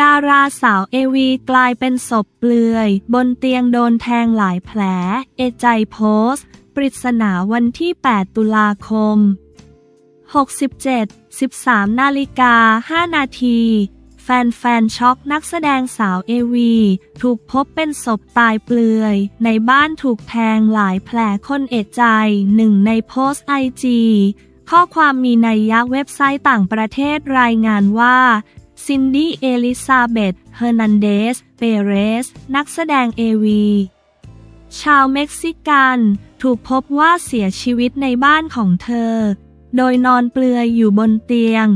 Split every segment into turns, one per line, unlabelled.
ดาราสาวเอวีกลายเป็นศพเปลือย บนเตียงโดนแทงหลายแผล เอใจโพสต์ ปริศนาวันที่ 8 ตุลาคม 67 13 นาฬิกา 5 นาที แฟนๆช็อกนักแสดงสาวเอวี ถูกพบเป็นศพตายเปลือย ในบ้านถูกแทงหลายแผลคนเอใจหนึ่งในโพสต์ไอจีข้อความมีในยักเว็บไซต์ต่างประเทศรายงานว่า ซินดี้เอลิซาเบธเฮอร์นันเดส เปเรส นักแสดง AV ชาวเม็กซิกัน ถูกพบว่าเสียชีวิตในบ้านของเธอ โดยนอนเปลือยอยู่บนเตียง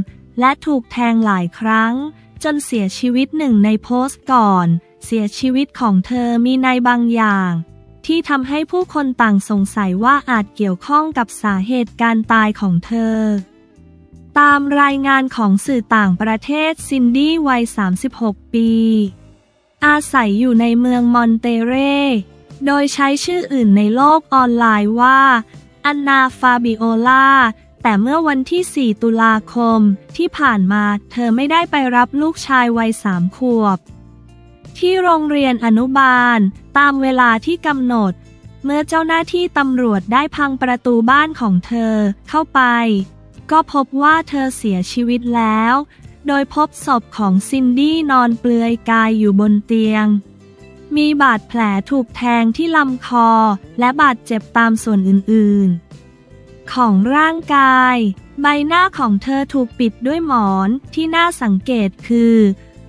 และถูกแทงหลายครั้ง จนเสียชีวิตหนึ่งในโพสต์ก่อน เสียชีวิตของเธอมีนัยบางอย่าง ที่ทำให้ผู้คนต่างสงสัยว่าอาจเกี่ยวข้องกับสาเหตุการตายของเธอ ตามรายงานของสื่อต่างประเทศซินดี้วัย 36 ปี อาศัยอยู่ในเมืองมอนเตเร โดยใช้ชื่ออื่นในโลกออนไลน์ว่าอันนาฟาบิโอลาแต่เมื่อวันที่ 4 ตุลาคมที่ผ่านมาเธอไม่ได้ไปรับลูกชายวัยสามขวบ ที่โรงเรียนอนุบาล ตามเวลาที่กำหนด เมื่อเจ้าหน้าที่ตำรวจได้พังประตูบ้านของเธอเข้าไป ก็พบว่าเธอเสียชีวิตแล้ว โดยพบศพของซินดี้นอนเปลือยกายอยู่บนเตียง มีบาดแผลถูกแทงที่ลำคอ และบาดเจ็บตามส่วนอื่นๆ ของร่างกาย ใบหน้าของเธอถูกปิดด้วยหมอนที่น่าสังเกตคือ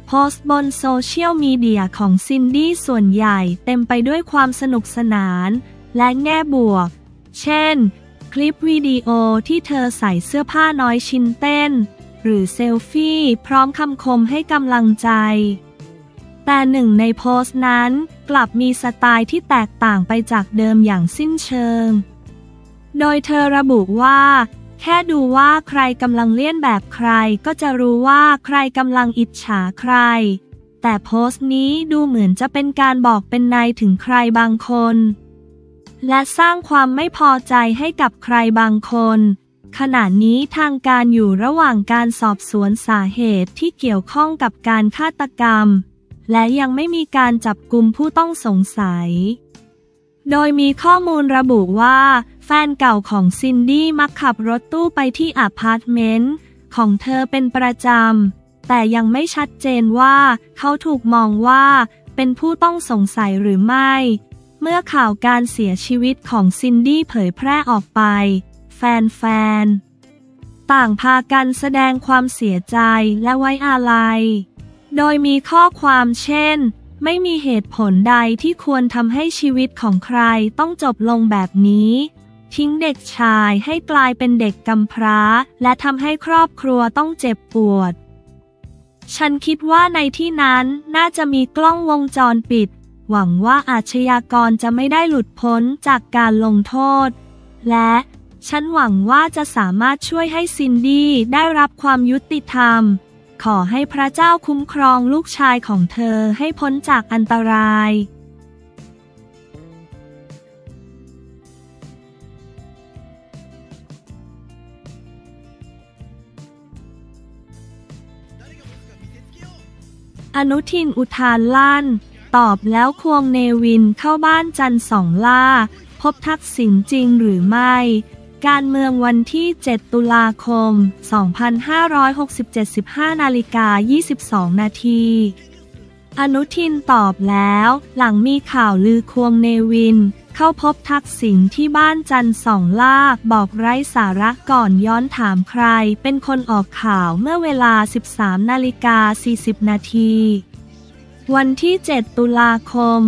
โพสต์บนโซเชียลมีเดียของซินดี้ส่วนใหญ่เต็มไปด้วยความสนุกสนาน และแง่บวก เช่น ลิปวิดีโอที่เธอใส่เสื้อผ้าน้อยชิ้นเต้น หรือเซลฟี่พร้อมคำคมให้กำลังใจ แต่หนึ่งในโพสต์นั้นกลับมีสไตล์ที่แตกต่างไปจากเดิมอย่างสิ้นเชิง โดยเธอระบุว่า แค่ดูว่าใครกำลังเลี่ยนแบบใครก็จะรู้ว่าใครกำลังอิจฉาใคร แต่โพสต์นี้ดูเหมือนจะเป็นการบอกเป็นนายถึงใครบางคน และสร้างความไม่พอใจให้กับใครบางคน ขณะนี้ทางการอยู่ระหว่างการสอบสวนสาเหตุที่เกี่ยวข้องกับการฆาตกรรม และยังไม่มีการจับกลุ่มผู้ต้องสงสัย โดยมีข้อมูลระบุว่า แฟนเก่าของซินดี้มักขับรถตู้ไปที่อพาร์ตเมนต์ของเธอเป็นประจำ แต่ยังไม่ชัดเจนว่า เขาถูกมองว่าเป็นผู้ต้องสงสัยหรือไม่ เมื่อข่าวการเสียชีวิตของซินดี้เผยแพร่ออกไป แฟนๆ ต่างพากันแสดงความเสียใจและไว้อาลัย โดยมีข้อความเช่น ไม่มีเหตุผลใดที่ควรทำให้ชีวิตของใครต้องจบลงแบบนี้ ทิ้งเด็กชายให้กลายเป็นเด็กกำพร้า และทำให้ครอบครัวต้องเจ็บปวด ฉันคิดว่าในที่นั้นน่าจะมีกล้องวงจรปิด หวังว่าอาชญากรจะไม่ได้หลุดพ้นจากการลงโทษ และฉันหวังว่าจะสามารถช่วยให้ซินดี้ได้รับความยุติธรรม ขอให้พระเจ้าคุ้มครองลูกชายของเธอให้พ้นจากอันตราย อนุทินอุทานลั่น ตอบแล้วควงเนวินเข้าบ้านจันสองล่า พบทักษิณจริงหรือไม่ การเมืองวันที่ 7 ตุลาคม 2567 15นาฬิกา 22 นาทีอนุทินตอบแล้ว หลังมีข่าวลือควงเนวิน เข้าพบทักษิณที่บ้านจันสองล่าบอกไร้สาระก่อนย้อนถามใคร เป็นคนออกข่าวเมื่อเวลา 13 นาฬิกา 40 นาที วันที่ 7 ตุลาคม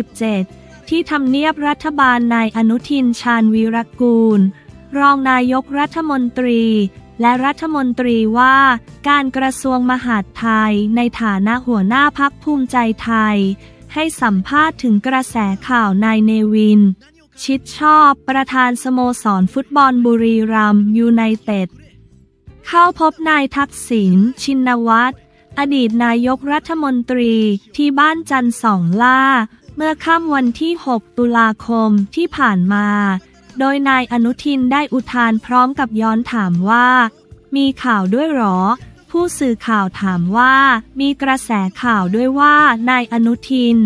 2567 ที่ทำเนียบรัฐบาลนายอนุทินชาญวีรกูล รองนายกรัฐมนตรี และรัฐมนตรีว่าการกระทรวงมหาดไทยในฐานะหัวหน้าพักภูมิใจไทย ให้สัมภาษณ์ถึงกระแสข่าวนายเนวิน ชิดชอบประธานสโมสรฟุตบอลบุรีรัมยูไนเต็ด เข้าพบนายทักษิณชินวัตร อดีตนายกรัฐมนตรีที่บ้านจันสองล่า เมื่อค่ำวันที่ 6 ตุลาคมที่ผ่านมา โดยนายอนุทินได้อุทานพร้อมกับย้อนถามว่า มีข่าวด้วยหรอ ผู้สื่อข่าวถามว่า มีกระแสข่าวด้วยว่านายอนุทิน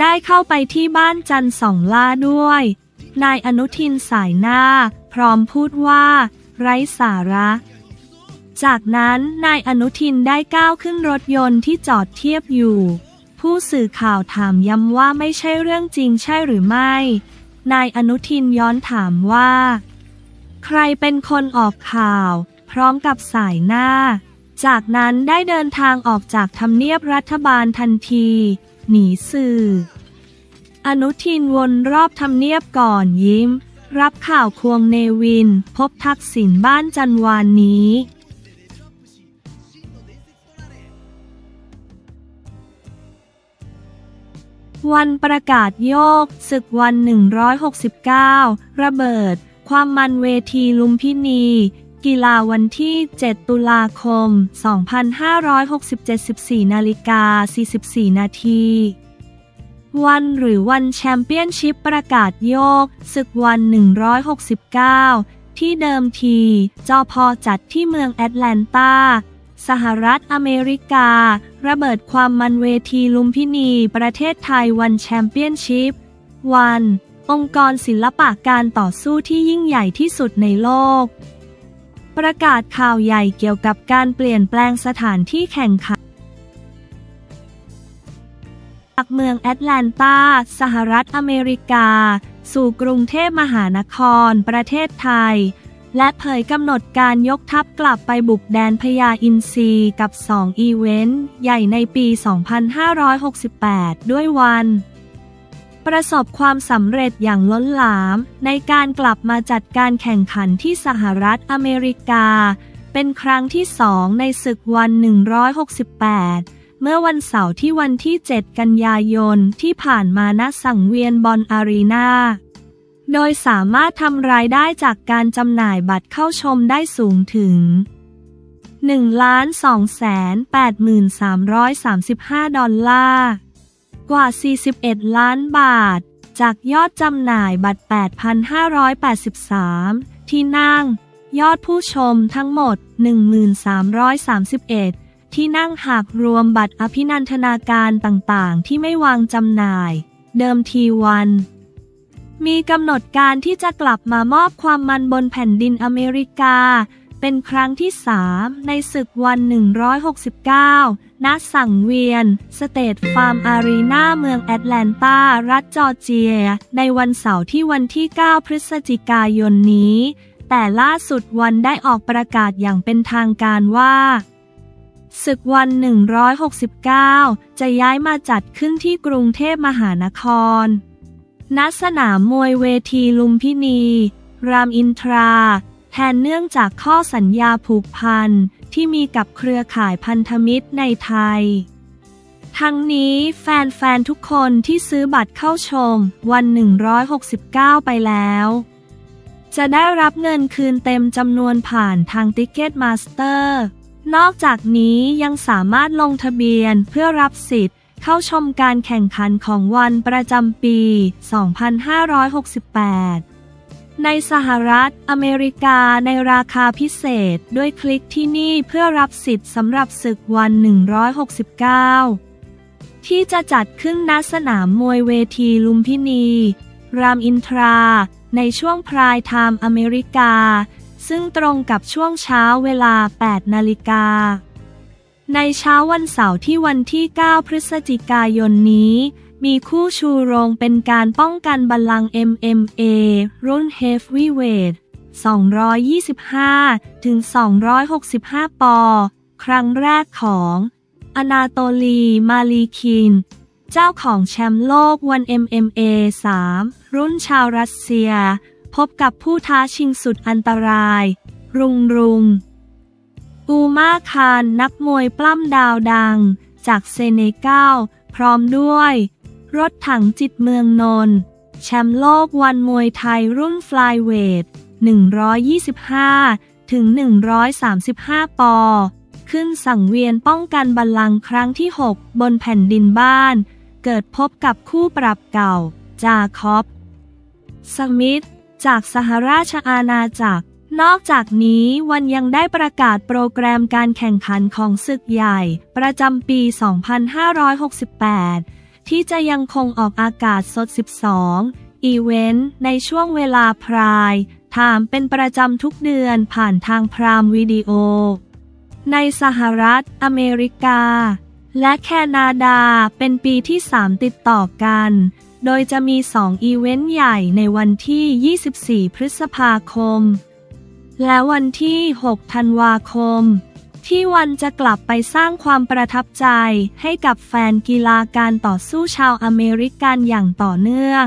ได้เข้าไปที่บ้านจันสองล่าด้วย นายอนุทินสายหน้า พร้อมพูดว่า ไร้สาระ จากนั้นนายอนุทินได้ก้าวขึ้นรถยนต์ที่จอดเทียบอยู่ ผู้สื่อข่าวถามย้ำว่าไม่ใช่เรื่องจริงใช่หรือไม่ นายอนุทินย้อนถามว่า ใครเป็นคนออกข่าว พร้อมกับสายหน้า จากนั้นได้เดินทางออกจากทำเนียบรัฐบาลทันที หนีสื่อ อนุทินวนรอบทำเนียบก่อนยิ้ม รับข่าวควงเนวิน พบทักษิณบ้านจันวานนี้ วันประกาศโยก ศึกวัน 169 ระเบิด ความมันเวทีลุมพินี กีฬาวันที่ 7 ตุลาคม 2567 14นาฬิกา 44 นาที ONE หรือ ONE Championship ประกาศโยก ศึก ONE 169 ที่เดิมที จอพอจัดที่เมืองแอตแลนตา สหรัฐอเมริกา ระเบิดความมันเวทีลุมพินี ประเทศไทย ONE Championshipวัน องค์กรศิลปะการต่อสู้ที่ยิ่งใหญ่ที่สุดในโลก ประกาศข่าวใหญ่เกี่ยวกับการเปลี่ยนแปลงสถานที่แข่งขันจากเมืองแอตแลนตา สหรัฐอเมริกา สู่กรุงเทพมหานคร ประเทศไทย และเผยกำหนดการยกทัพกลับไปบุกแดนพญาอินทรีกับ 2 อีเวนต์ใหญ่ในปี 2568 ด้วยวัน ประสบความสำเร็จอย่างล้นหลาม ในการกลับมาจัดการแข่งขันที่สหรัฐอเมริกา เป็นครั้งที่สองในศึกวัน 168เมื่อวันเสาร์ที่วันที่ 7 กันยายนที่ผ่านมาณสังเวียนบอลอารีนา โดยสามารถทำรายได้จากการจำหน่ายบัตรเข้าชมได้สูงถึง 1,285,335 ดอลลาร์ กว่า 41 ล้านบาท จากยอดจำหน่ายบัตร 8,583 ที่นั่ง ยอดผู้ชมทั้งหมด 1,331 ที่นั่งหากรวมบัตรอภินันทนาการต่างๆ ที่ไม่วางจำหน่าย เดิมทีวัน มีกำหนดการที่จะกลับมามอบความมันบนแผ่นดินอเมริกา เป็นครั้งที่3ในศึก ONE 169 ณ สังเวียน State Farm Arena เมืองแอตแลนตา รัฐจอร์เจีย ในวันเสาร์ที่วันที่ 9 พฤศจิกายนนี้ แต่ล่าสุด ONE ได้ออกประกาศอย่างเป็นทางการว่าศึก ONE 169 จะย้ายมาจัดขึ้นที่กรุงเทพมหานคร ณสนามมวยเวทีลุมพินี รามอินทรา แทนเนื่องจากข้อสัญญาผูกพันที่มีกับเครือข่ายพันธมิตรในไทย ทั้งนี้แฟนๆ ทุกคนที่ซื้อบัตรเข้าชม ONE 169 ไปแล้ว จะได้รับเงินคืนเต็มจำนวนผ่านทาง Ticketmaster นอกจากนี้ยังสามารถลงทะเบียนเพื่อรับสิทธิ์ เข้าชมการแข่งขันของวันประจำปี 2568ในสหรัฐ อเมริกาในราคาพิเศษด้วยคลิกที่นี่เพื่อรับสิทธิ์สำหรับศึกวัน 169 ที่จะจัดขึ้นณสนามมวยเวทีลุมพินี รามอินทรา ในช่วงพรายไทม์อเมริกา ซึ่งตรงกับช่วงเช้าเวลา 8 นาฬิกา ในเช้าวันเสาร์ที่วันที่ 9 พฤศจิกายนนี้ มีคู่ชูโรงเป็นการป้องกันบัลลังก์ MMA รุ่น Heavyweight 225 ถึง 265 ปอ ครั้งแรกของอนาโตลี มาลีคิน เจ้าของแชมป์โลกวัน MMA 3 รุ่นชาวรัสเซีย พบกับผู้ท้าชิงสุดอันตราย รุงรุง อูมาคานนักมวยปล้ำดาวดัง จากเซเนกัลพร้อมด้วย รถถังจิตเมืองนนท์แชมป์โลกวันมวยไทยรุ่นฟลายเวท 125 ถึง 135 ปอ ขึ้นสังเวียนป้องกันบัลลังก์ครั้งที่ 6 บนแผ่นดินบ้าน เกิดพบกับคู่ปรับเก่า จาคอบ สมิธ จากสหราชอาณาจักร นอกจากนี้วันยังได้ประกาศโปรแกรมการแข่งขันของศึกใหญ่ ประจำปี 2568 ที่จะยังคงออกอากาศสด 12 อีเวนต์ในช่วงเวลาพรายถามเป็นประจำทุกเดือนผ่านทางพรามวิดีโอ ในสหรัฐอเมริกา และแคนาดาเป็นปีที่ 3 ติดต่อกันโดยจะมี 2 อีเวนต์ใหญ่ในวันที่ 24 พฤษภาคม และวันที่ 6 ธันวาคม ที่วันจะกลับไปสร้างความประทับใจให้กับแฟนกีฬาการต่อสู้ชาวอเมริกันอย่างต่อเนื่อง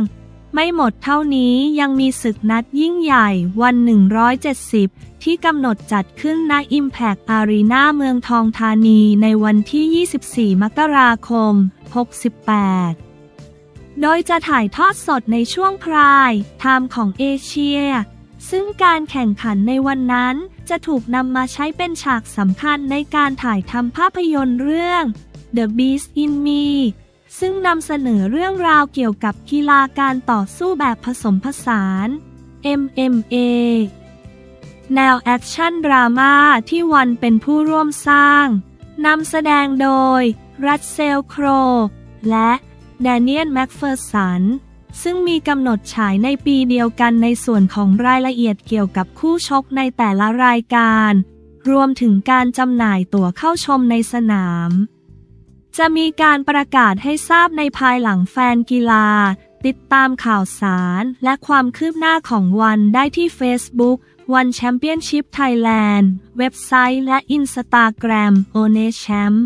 ไม่หมดเท่านี้ยังมีศึกนัดยิ่งใหญ่วัน 170ที่กำหนดจัดขึ้นณ Impact Arena เมืองทองธานีในวันที่ 24 มกราคม 68 โดยจะถ่ายทอดสดในช่วงพรายไทม์ของเอเชีย ซึ่งการแข่งขันในวันนั้น จะถูกนำมาใช้เป็นฉากสำคัญในการถ่ายทำภาพยนตร์เรื่อง The Beast in Me ซึ่งนำเสนอเรื่องราวเกี่ยวกับกีฬาการต่อสู้แบบผสมผสาน MMA แนวแอคชั่นดราม่าที่ ONE เป็นผู้ร่วมสร้าง นำแสดงโดย รัสเซลโครว์ และแดเนียลแม็กเฟอร์สัน ซึ่งมีกำหนดฉายในปีเดียวกันในส่วนของรายละเอียดเกี่ยวกับคู่ชกในแต่ละรายการ รวมถึงการจำหน่ายตั๋วเข้าชมในสนาม จะมีการประกาศให้ทราบในภายหลังแฟนกีฬา ติดตามข่าวสารและความคืบหน้าของ ONE ได้ที่ Facebook ONE Championship Thailand เว็บไซต์และ Instagram ONE Champ